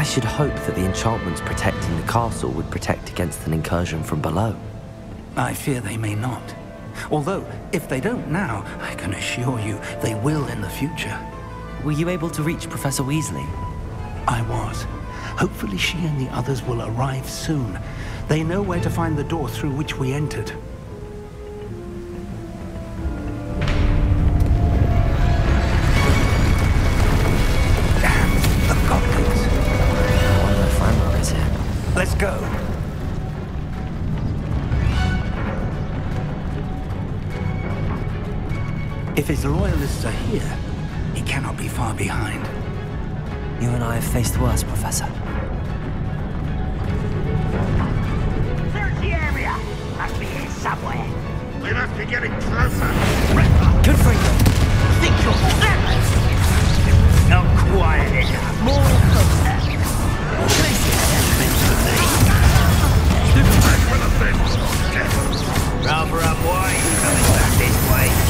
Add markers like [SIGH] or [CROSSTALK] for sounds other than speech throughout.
I should hope that the enchantments protecting the castle would protect against an incursion from below. I fear they may not. Although, if they don't now, I can assure you they will in the future. Were you able to reach Professor Weasley? I was. Hopefully she and the others will arrive soon. They know where to find the door through which we entered. His loyalists are here, he cannot be far behind. You and I have faced worse, Professor. Search the area! Must be here somewhere. We must be getting closer. Good for you! Think you're clever? Not quiet enough. More closer. Rather up wide, coming back this way. We need to press on. Ranrock must be here. This drill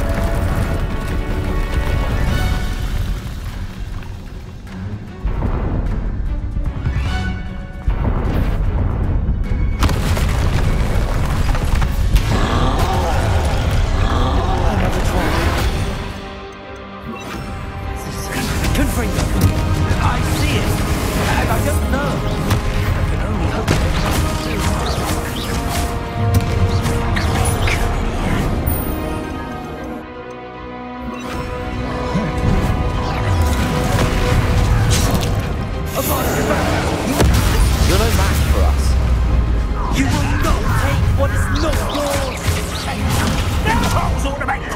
我准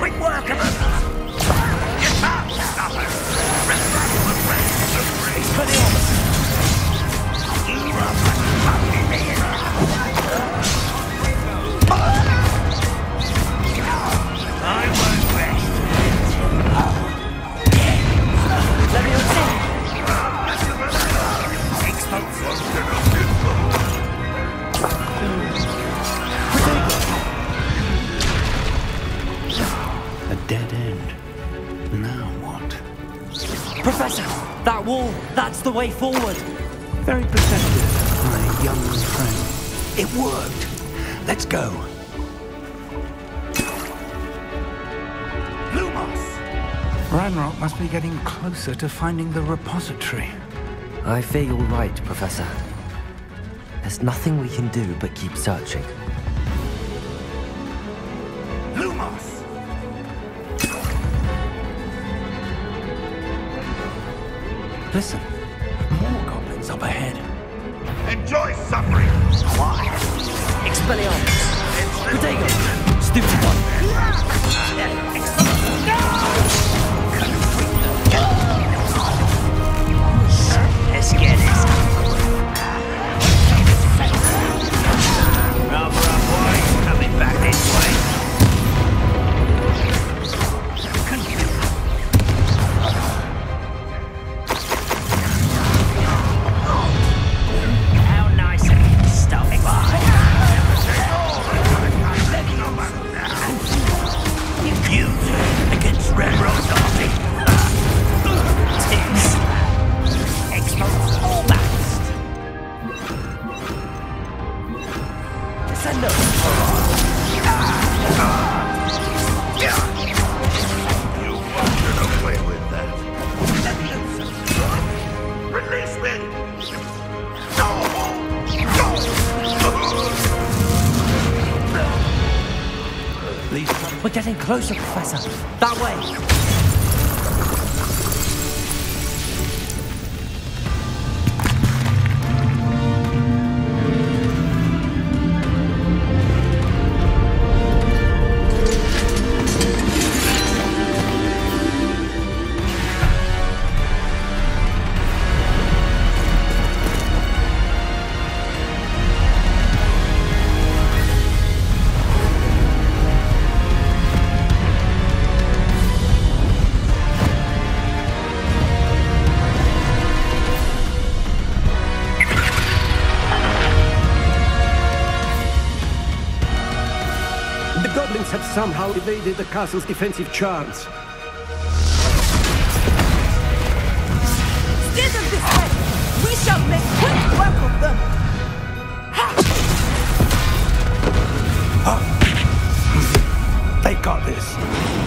That's the way forward! Very perceptive, my young friend. It worked. Let's go. Lumos! Ranrock must be getting closer to finding the repository. I fear you're right, Professor. There's nothing we can do but keep searching. Lumos! Listen, more goblins up ahead. Enjoy suffering. Why? Expelliarmus! Protego! Stupid one! Evaded the castle's defensive charms. Steer them this way! We shall make quick work of them! They got this.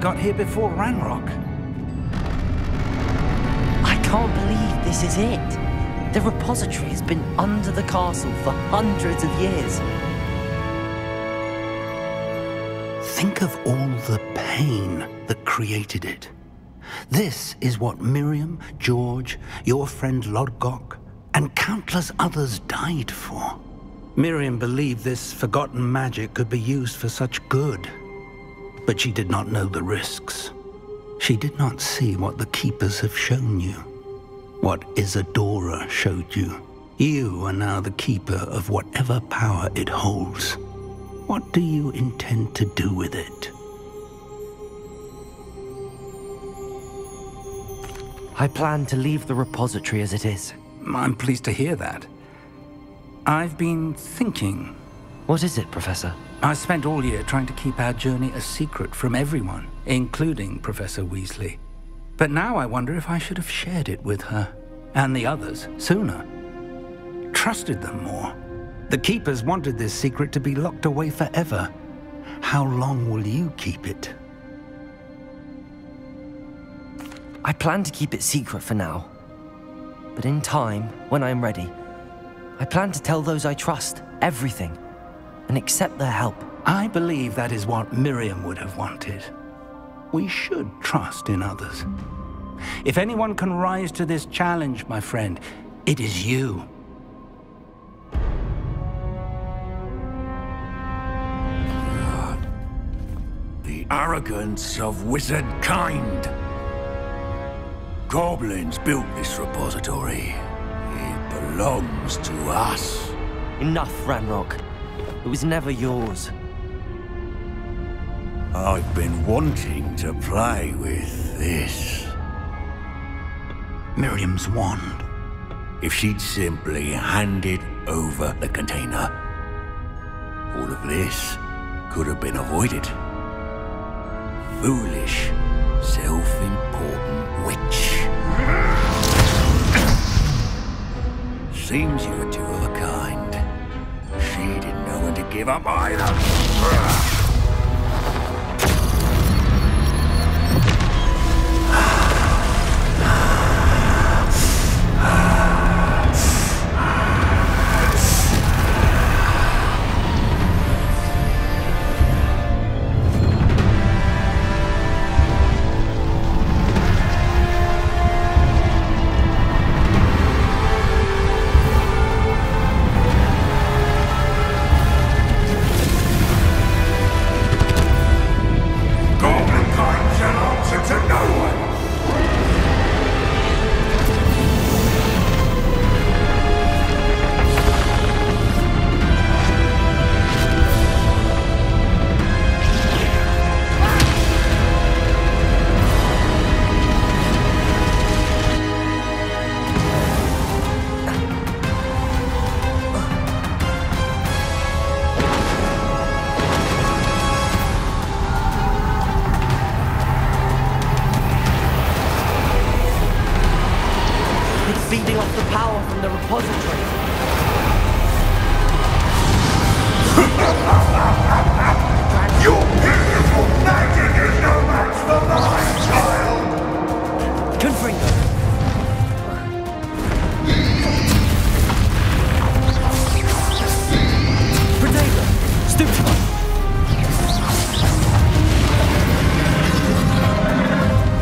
Got here before Ranrock. I can't believe this is it. The repository has been under the castle for hundreds of years. Think of all the pain that created it. This is what Miriam, George, your friend Lodgok, and countless others died for. Miriam believed this forgotten magic could be used for such good. But she did not know the risks. She did not see what the Keepers have shown you. What Isadora showed you. You are now the keeper of whatever power it holds. What do you intend to do with it? I plan to leave the repository as it is. I'm pleased to hear that. I've been thinking. What is it, Professor? I spent all year trying to keep our journey a secret from everyone, including Professor Weasley. But now I wonder if I should have shared it with her and the others sooner. Trusted them more. The Keepers wanted this secret to be locked away forever. How long will you keep it? I plan to keep it secret for now. But in time, when I am ready, I plan to tell those I trust everything and accept their help. I believe that is what Miriam would have wanted. We should trust in others. If anyone can rise to this challenge, my friend, it is you. The arrogance of wizard kind. Goblins built this repository. It belongs to us. Enough, Ranrock. It was never yours. I've been wanting to play with this. Miriam's wand. If she'd simply handed over the container, all of this could have been avoided. Foolish, self-important witch. Seems you were two of give up either. Feeding off the power from the repository. Your beautiful magic is no match for mine, child. Confringo!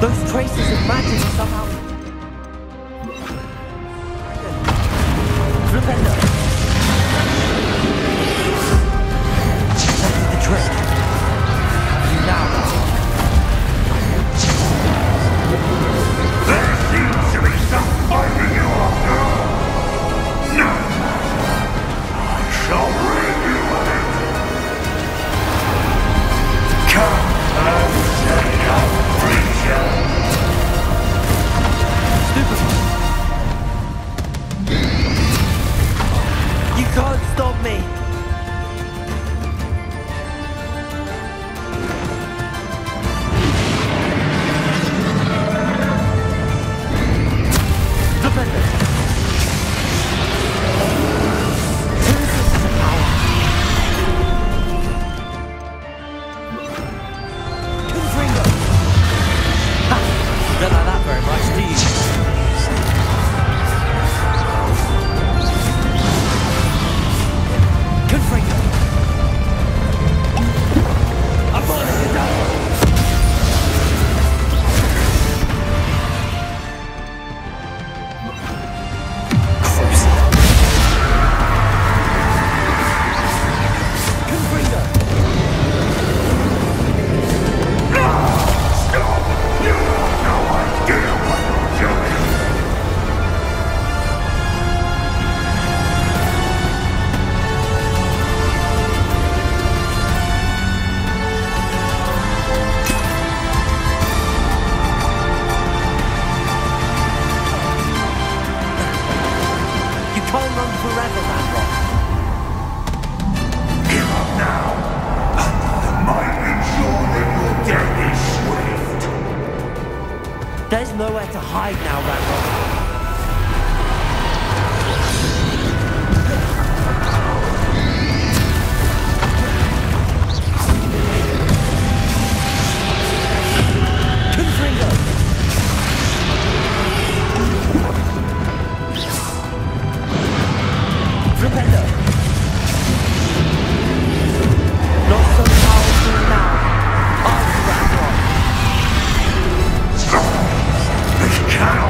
Those traces of magic are somehow... hide now, Ranrock. Confringo! Cannot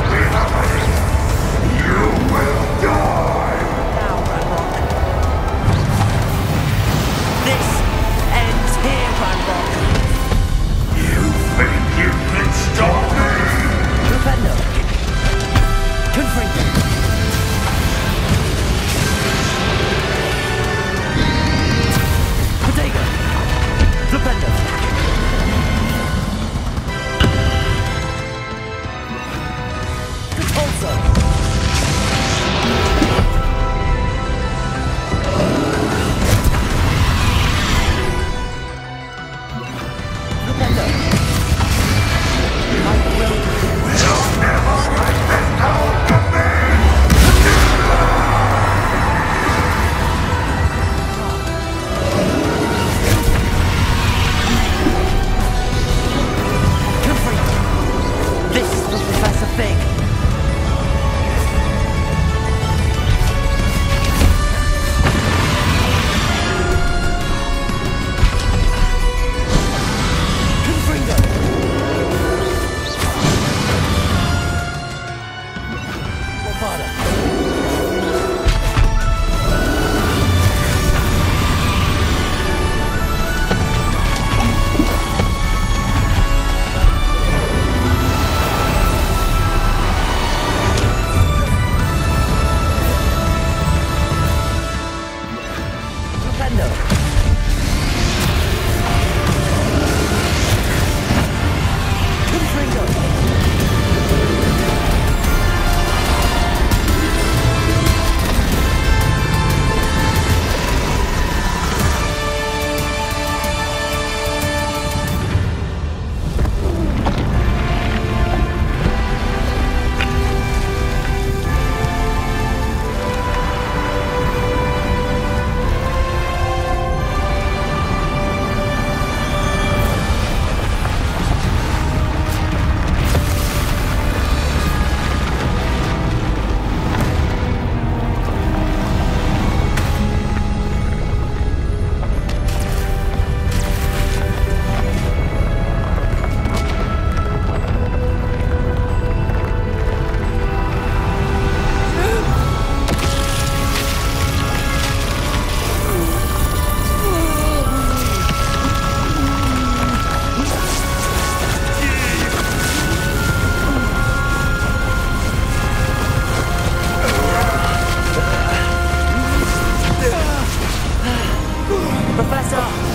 Professor!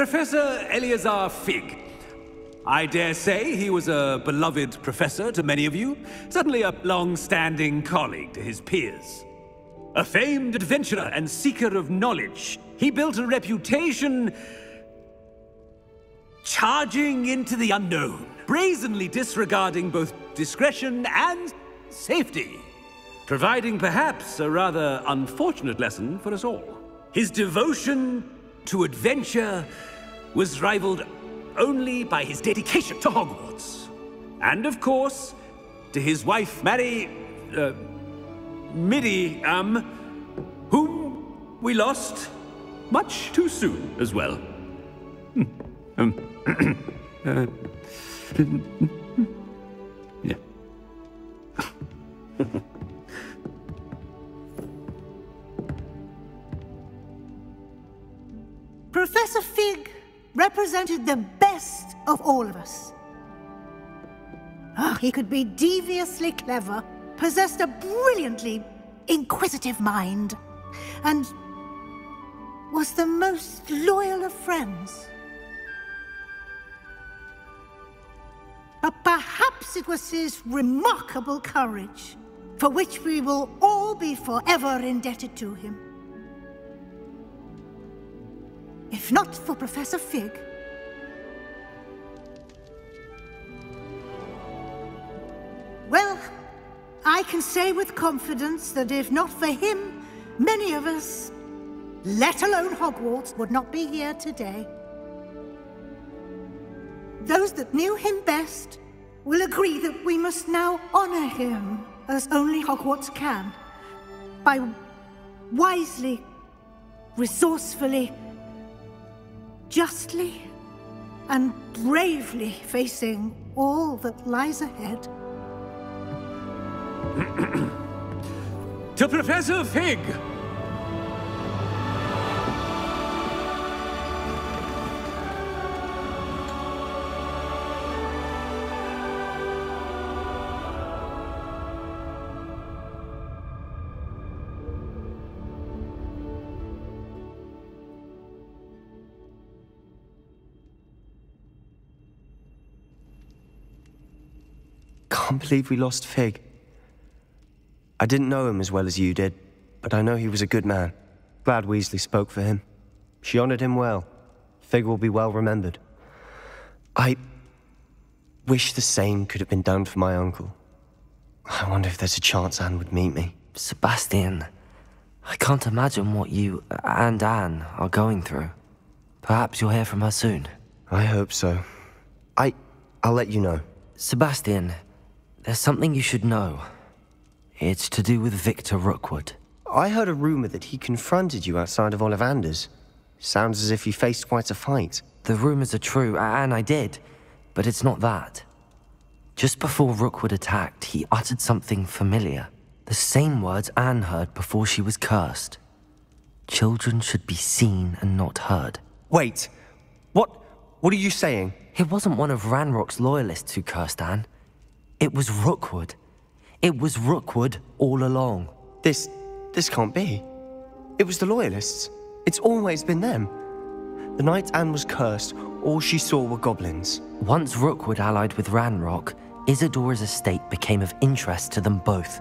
Professor Eleazar Fig. I dare say he was a beloved professor to many of you, certainly a long-standing colleague to his peers. A famed adventurer and seeker of knowledge, he built a reputation charging into the unknown, brazenly disregarding both discretion and safety, providing perhaps a rather unfortunate lesson for us all. His devotion to adventure was rivaled only by his dedication to Hogwarts. And of course, to his wife, Mary. Uh, Midi, um, whom we lost much too soon as well. Hmm. um, [CLEARS THROAT] uh, [CLEARS THROAT] yeah. Represented the best of all of us. Oh, he could be deviously clever, possessed a brilliantly inquisitive mind, and was the most loyal of friends. But perhaps it was his remarkable courage, for which we will all be forever indebted to him. If not for Professor Fig. Well, I can say with confidence that if not for him, many of us, let alone Hogwarts, would not be here today. Those that knew him best will agree that we must now honor him as only Hogwarts can by wisely, resourcefully, justly and bravely facing all that lies ahead. to Professor Fig! Believe we lost Fig. I didn't know him as well as you did, but I know he was a good man. Glad Weasley spoke for him. She honored him well. Fig will be well remembered. I wish the same could have been done for my uncle. I wonder if there's a chance Anne would meet me. Sebastian, I can't imagine what you and Anne are going through. Perhaps you'll hear from her soon. I hope so. I... I'll let you know. Sebastian, there's something you should know. It's to do with Victor Rookwood. I heard a rumor that he confronted you outside of Ollivander's. Sounds as if you faced quite a fight. The rumors are true, and I did, but it's not that. Just before Rookwood attacked, he uttered something familiar. The same words Anne heard before she was cursed. Children should be seen and not heard. Wait, what? What are you saying? It wasn't one of Ranrock's loyalists who cursed Anne. It was Rookwood. It was Rookwood all along. This... this can't be. It was the Loyalists. It's always been them. The night Anne was cursed, all she saw were goblins. Once Rookwood allied with Ranrock, Isadora's estate became of interest to them both.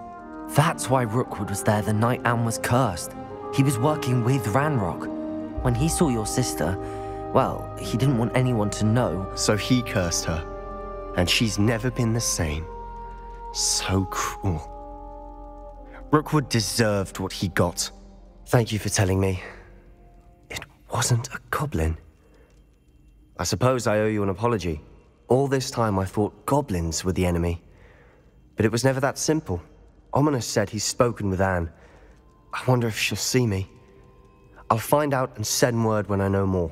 That's why Rookwood was there the night Anne was cursed. He was working with Ranrock. When he saw your sister, well, he didn't want anyone to know. So he cursed her. And she's never been the same. So cruel. Rookwood deserved what he got. Thank you for telling me. It wasn't a goblin. I suppose I owe you an apology. All this time I thought goblins were the enemy. But it was never that simple. Ominis said he's spoken with Anne. I wonder if she'll see me. I'll find out and send word when I know more.